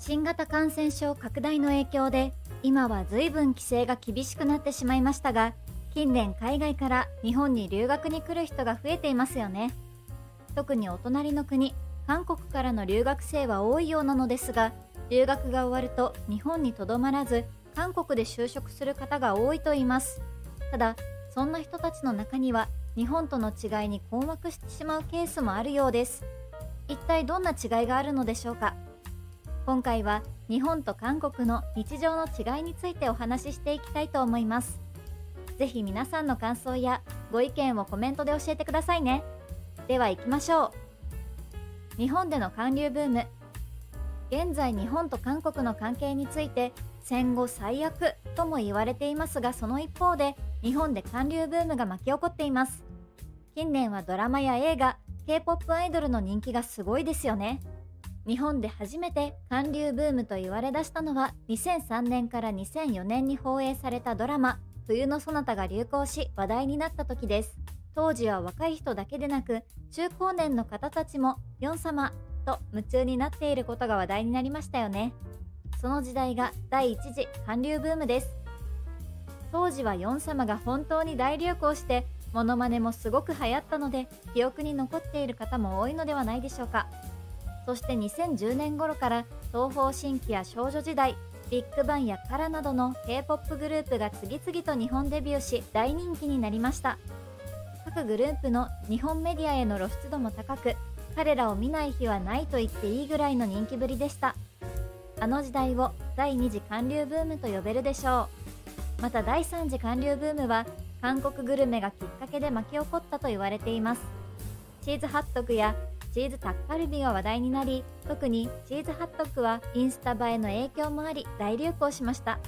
新型感染症拡大の影響で今は随分規制が厳しくなってしまいましたが近年海外から日本に留学に来る人が増えていますよね。特にお隣の国韓国からの留学生は多いようなのですが留学が終わると日本にとどまらず韓国で就職する方が多いと言います。ただそんな人たちの中には日本との違いに困惑してしまうケースもあるようです。一体どんな違いがあるのでしょうか？今回は日本と韓国の日常の違いについてお話ししていきたいと思います。ぜひ皆さんの感想やご意見をコメントで教えてくださいね。では行きましょう。日本での韓流ブーム。現在日本と韓国の関係について戦後最悪とも言われていますがその一方で日本で韓流ブームが巻き起こっています。近年はドラマや映画 K-POP アイドルの人気がすごいですよね。日本で初めて韓流ブームと言われ出したのは2003年から2004年に放映されたドラマ「冬のそなた」が流行し話題になった時です。当時は若い人だけでなく中高年の方たちもヨン様と夢中になっていることが話題になりましたよね。その時代が第一次韓流ブームです。当時はヨン様が本当に大流行してモノマネもすごく流行ったので記憶に残っている方も多いのではないでしょうか。そして2010年頃から東方神起や少女時代ビッグバンやカラなどの K-POP グループが次々と日本デビューし大人気になりました。各グループの日本メディアへの露出度も高く彼らを見ない日はないと言っていいぐらいの人気ぶりでした。あの時代を第2次韓流ブームと呼べるでしょう。また第3次韓流ブームは韓国グルメがきっかけで巻き起こったと言われています。チーズハットグやチーズタッカルビが話題になり特にチーズハットグはインスタ映えの影響もあり大流行しました。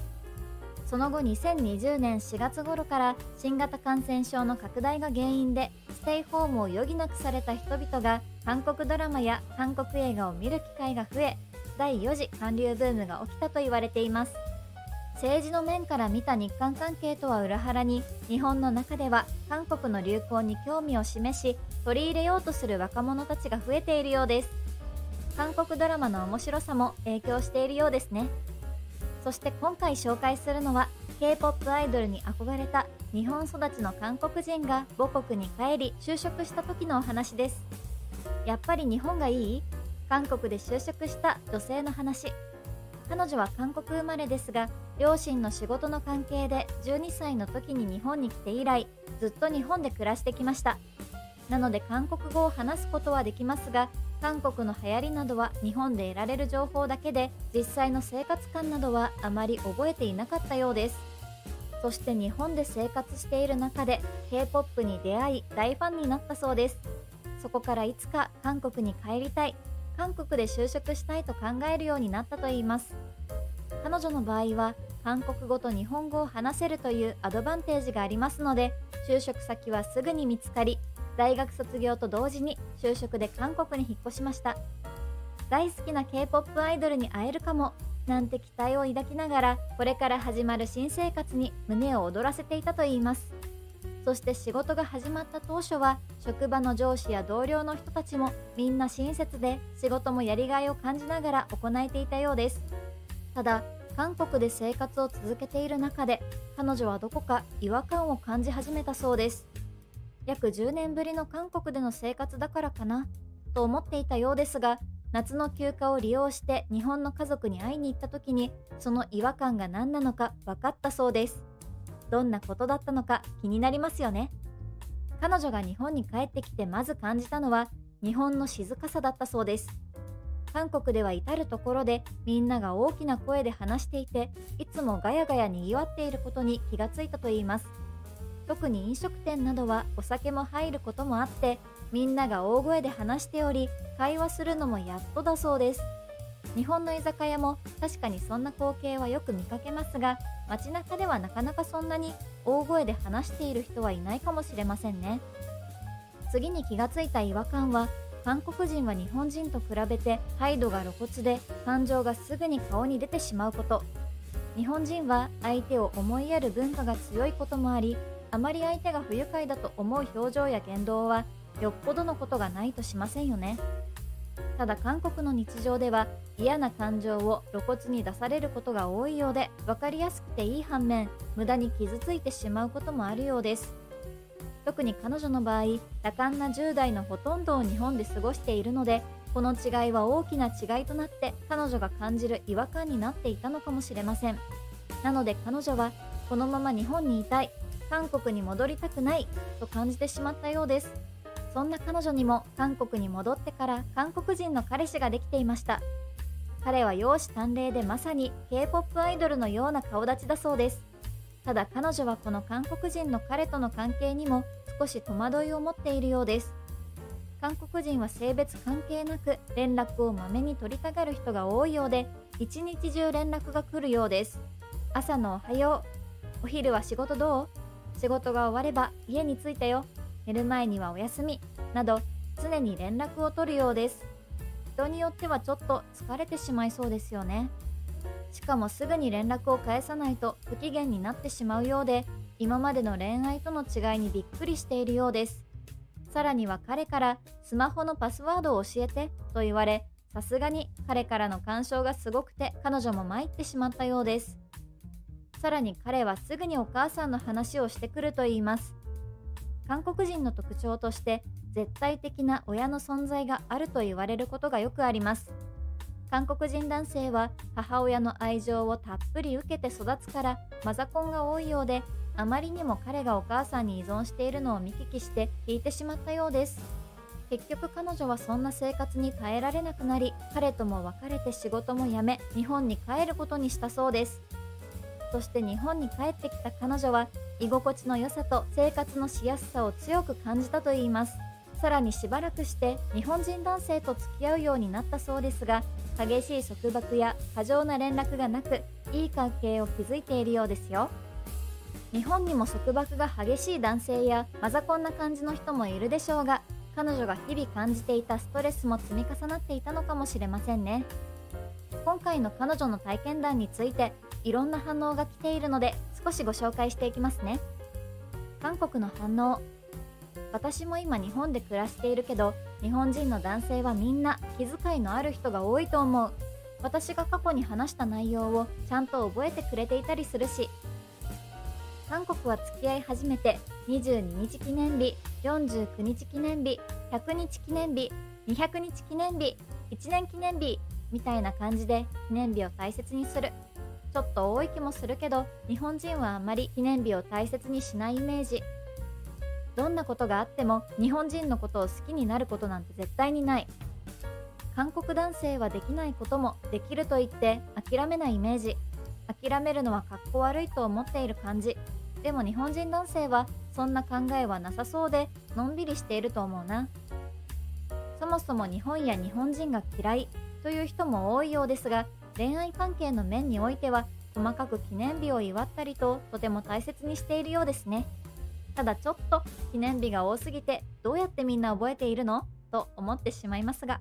その後2020年4月頃から新型感染症の拡大が原因でステイホームを余儀なくされた人々が韓国ドラマや韓国映画を見る機会が増え第4次韓流ブームが起きたと言われています。政治の面から見た日韓関係とは裏腹に日本の中では韓国の流行に興味を示し取り入れようとする若者たちが増えているようです。韓国ドラマの面白さも影響しているようですね。そして今回紹介するのは K-POP アイドルに憧れた日本育ちの韓国人が母国に帰り就職した時のお話です。やっぱり日本がいい？韓国で就職した女性の話。彼女は韓国生まれですが両親の仕事の関係で12歳の時に日本に来て以来ずっと日本で暮らしてきました。なので韓国語を話すことはできますが韓国の流行りなどは日本で得られる情報だけで実際の生活感などはあまり覚えていなかったようです。そして日本で生活している中で K-POP に出会い大ファンになったそうです。そこからいつか韓国に帰りたい。韓国で就職したいと考えるようになったといいます。彼女の場合は韓国語と日本語を話せるというアドバンテージがありますので就職先はすぐに見つかり大学卒業と同時に就職で韓国に引っ越しました。大好きな K-POP アイドルに会えるかもなんて期待を抱きながらこれから始まる新生活に胸を躍らせていたといいます。そして仕事が始まった当初は職場の上司や同僚の人たちもみんな親切で仕事もやりがいを感じながら行えていたようです。ただ韓国で生活を続けている中で彼女はどこか違和感を感じ始めたそうです。約10年ぶりの韓国での生活だからかなと思っていたようですが夏の休暇を利用して日本の家族に会いに行った時にその違和感が何なのか分かったそうです。どんなことだったのか気になりますよね。彼女が日本に帰ってきてまず感じたのは日本の静かさだったそうです。韓国では至る所でみんなが大きな声で話していていつもガヤガヤにぎわっていることに気がついたといいます。特に飲食店などはお酒も入ることもあってみんなが大声で話しており会話するのもやっとだそうです。日本の居酒屋も確かにそんな光景はよく見かけますが街中ではなかなかそんなに大声で話している人はいないかもしれませんね。次に気がついた違和感は韓国人は日本人と比べて態度が露骨で感情がすぐに顔に出てしまうこと。日本人は相手を思いやる文化が強いこともありあまり相手が不愉快だと思う表情や言動はよっぽどのことがないとしませんよね。ただ韓国の日常では嫌な感情を露骨に出されることが多いようで分かりやすくていい反面無駄に傷ついてしまうこともあるようです。特に彼女の場合多感な10代のほとんどを日本で過ごしているのでこの違いは大きな違いとなって彼女が感じる違和感になっていたのかもしれません。なので彼女はこのまま日本にいたい韓国に戻りたくないと感じてしまったようです。そんな彼女にも韓国に戻ってから韓国人の彼氏ができていました。彼は容姿端麗でまさに K-POP アイドルのような顔立ちだそうです。ただ彼女はこの韓国人の彼との関係にも少し戸惑いを持っているようです。韓国人は性別関係なく連絡をまめに取りたがる人が多いようで一日中連絡が来るようです。朝のおはようお昼は仕事どう？仕事が終われば家に着いたよ。寝る前にはお休みなど常に連絡を取るようです。人によってはちょっと疲れてしまいそうですよね。しかもすぐに連絡を返さないと不機嫌になってしまうようで今までの恋愛との違いにびっくりしているようです。さらには彼からスマホのパスワードを教えてと言われさすがに彼からの干渉がすごくて彼女も参ってしまったようです。さらに彼はすぐにお母さんの話をしてくると言います。韓国人の特徴として絶対的な親の存在があると言われることがよくあります。韓国人男性は母親の愛情をたっぷり受けて育つからマザコンが多いようであまりにも彼がお母さんに依存しているのを見聞きして引いてしまったようです。結局彼女はそんな生活に耐えられなくなり彼とも別れて仕事も辞め日本に帰ることにしたそうです。そして日本に帰ってきた彼女は居心地の良さと生活のしやすさを強く感じたといいます。さらにしばらくして日本人男性と付き合うようになったそうですが激しい束縛や過剰な連絡がなくいい関係を築いているようですよ。日本にも束縛が激しい男性やマザコンな感じの人もいるでしょうが彼女が日々感じていたストレスも積み重なっていたのかもしれませんね。今回の彼女の体験談についていろんな反応が来ているので少しご紹介していきますね。韓国の反応。私も今日本で暮らしているけど日本人の男性はみんな気遣いのある人が多いと思う。私が過去に話した内容をちゃんと覚えてくれていたりするし。韓国は付き合い始めて22日記念日49日記念日100日記念日200日記念日1年記念日みたいな感じで記念日を大切にする。ちょっと多い気もするけど日本人はあまり記念日を大切にしないイメージ。どんなことがあっても日本人のことを好きになることなんて絶対にない。韓国男性はできないこともできると言って諦めないイメージ。諦めるのはかっこ悪いと思っている感じ。でも日本人男性はそんな考えはなさそうでのんびりしていると思うな。そもそも日本や日本人が嫌い。という人も多いようですが恋愛関係の面においては細かく記念日を祝ったりととても大切にしているようですね。ただちょっと記念日が多すぎてどうやってみんな覚えているの？と思ってしまいますが。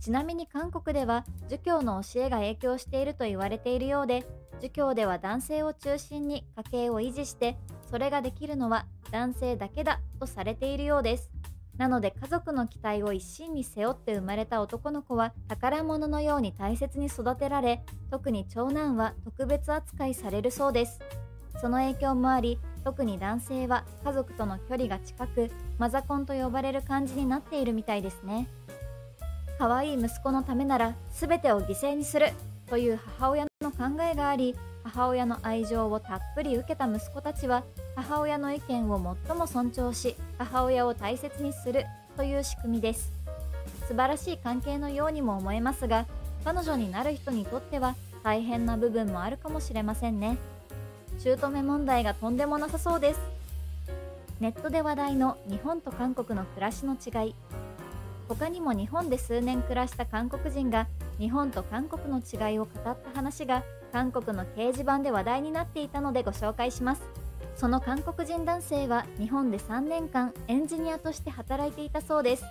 ちなみに韓国では儒教の教えが影響していると言われているようで儒教では男性を中心に家計を維持してそれができるのは男性だけだとされているようです。なので家族の期待を一身に背負って生まれた男の子は宝物のように大切に育てられ特に長男は特別扱いされるそうです。その影響もあり特に男性は家族との距離が近くマザコンと呼ばれる感じになっているみたいですね。可愛い息子のためなら全てを犠牲にするという母親の考えがあり母親の愛情をたっぷり受けた息子たちは母親の意見を最も尊重し母親を大切にするという仕組みです。素晴らしい関係のようにも思えますが彼女になる人にとっては大変な部分もあるかもしれませんね。姑問題がとんでもなさそうです。ネットで話題の日本と韓国の暮らしの違い。他にも日本で数年暮らした韓国人が日本と韓国の違いを語った話が韓国の掲示板で話題になっていたのでご紹介します。その韓国人男性は日本で3年間エンジニアとして働いていたそうです。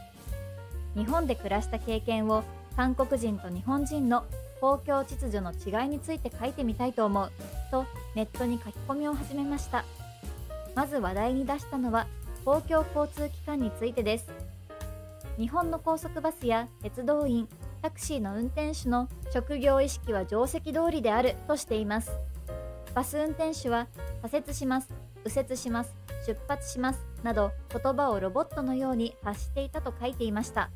日本で暮らした経験を韓国人と日本人の公共秩序の違いについて書いてみたいと思うとネットに書き込みを始めました。まず話題に出したのは公共交通機関についてです日本の高速バスや鉄道員タクシーの運転手の職業意識は定石通りであるとしています。バス運転手は左折します右折します出発しますなど言葉をロボットのように発していたと書いていました。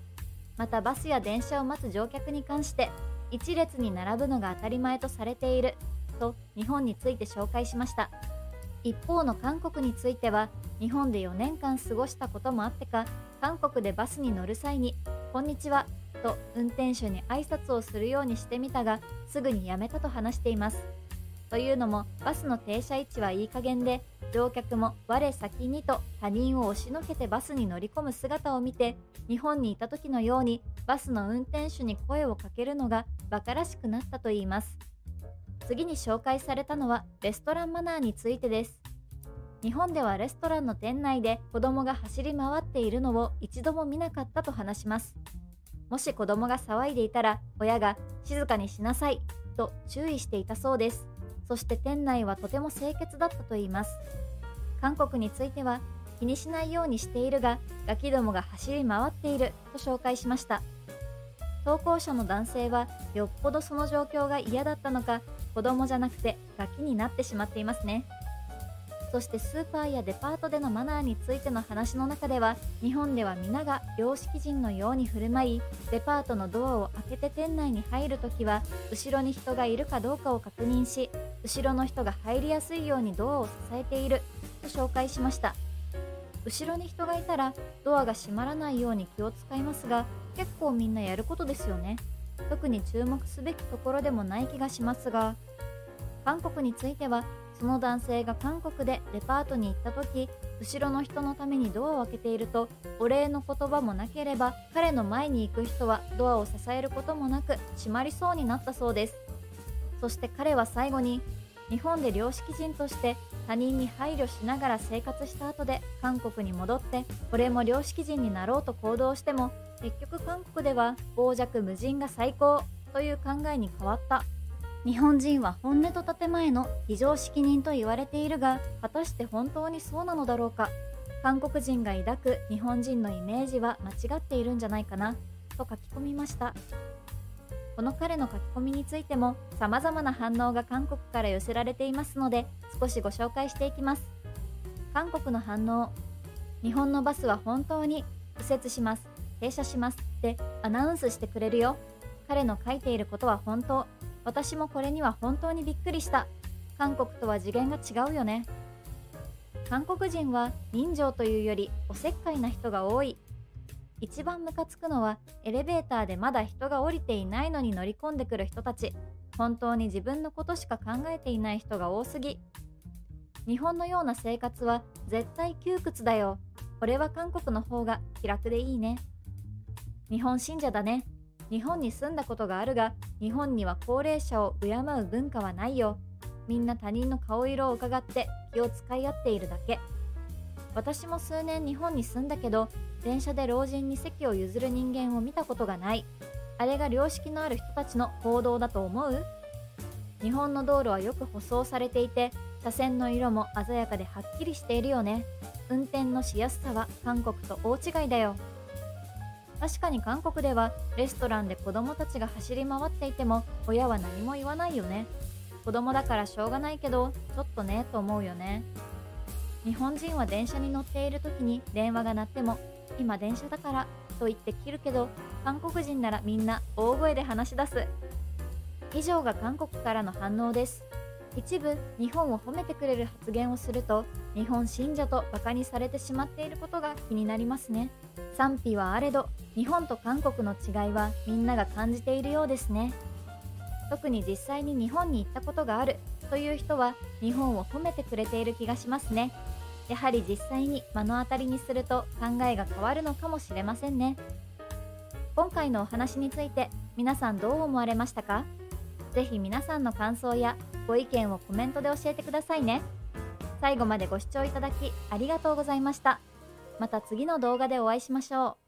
またバスや電車を待つ乗客に関して一列に並ぶのが当たり前とされていると日本について紹介しました。一方の韓国については日本で4年間過ごしたこともあってか韓国でバスに乗る際に「こんにちは」と運転手に挨拶をするようにしてみたがすぐにやめたと話しています。というのもバスの停車位置はいい加減で乗客も我先にと他人を押しのけてバスに乗り込む姿を見て日本にいた時のようにバスの運転手に声をかけるのが馬鹿らしくなったといいます。次に紹介されたのはレストランマナーについてです。日本ではレストランの店内で子供が走り回っているのを一度も見なかったと話します。もし子供が騒いでいたら親が静かにしなさいと注意していたそうです。そして店内はとても清潔だったといいます。韓国については気にしないようにしているがガキどもが走り回っていると紹介しました。投稿者の男性はよっぽどその状況が嫌だったのか子供じゃなくてガキになってしまっていますね。そしてスーパーやデパートでのマナーについての話の中では日本では皆が良識人のように振る舞いデパートのドアを開けて店内に入るときは後ろに人がいるかどうかを確認し後ろの人が入りやすいようにドアを支えていると紹介しました。後ろに人がいたらドアが閉まらないように気を使いますが結構みんなやることですよね。特に注目すべきところでもない気がしますが韓国についてはその男性が韓国でデパートに行った時後ろの人のためにドアを開けているとお礼の言葉もなければ彼の前に行く人はドアを支えることもなく閉まりそうになったそうです。そして彼は最後に日本で良識人として他人に配慮しながら生活した後で韓国に戻って俺も良識人になろうと行動しても結局韓国では傍若無人が最高という考えに変わった。日本人は本音と建前の非常識人と言われているが果たして本当にそうなのだろうか。韓国人が抱く日本人のイメージは間違っているんじゃないかなと書き込みました。この彼の書き込みについても様々な反応が韓国から寄せられていますので少しご紹介していきます。韓国の反応日本のバスは本当に右折します停車しますってアナウンスしてくれるよ。彼の書いていることは本当。私もこれには本当にびっくりした。韓国とは次元が違うよね。韓国人は人情というよりおせっかいな人が多い。一番ムカつくのはエレベーターでまだ人が降りていないのに乗り込んでくる人たち。本当に自分のことしか考えていない人が多すぎ。日本のような生活は絶対窮屈だよ。俺は韓国の方が気楽でいいね。日本信者だね。日本に住んだことがあるが日本には高齢者を敬う文化はないよ。みんな他人の顔色を伺って気を使い合っているだけ。私も数年日本に住んだけど電車で老人に席を譲る人間を見たことがない。あれが良識のある人たちの行動だと思う？日本の道路はよく舗装されていて車線の色も鮮やかではっきりしているよね。運転のしやすさは韓国と大違いだよ。確かに韓国ではレストランで子供たちが走り回っていても親は何も言わないよね。子供だからしょうがないけどちょっとねと思うよね。日本人は電車に乗っている時に電話が鳴っても今電車だからと言って切るけど韓国人ならみんな大声で話し出す。以上が韓国からの反応です。一部日本を褒めてくれる発言をすると日本信者とバカにされてしまっていることが気になりますね。賛否はあれど日本と韓国の違いはみんなが感じているようですね。特に実際に日本に行ったことがある。という人は日本を褒めてくれている気がしますね。やはり実際に目の当たりにすると考えが変わるのかもしれませんね。今回のお話について皆さんどう思われましたか？ぜひ皆さんの感想やご意見をコメントで教えてくださいね。最後までご視聴いただきありがとうございました。また次の動画でお会いしましょう。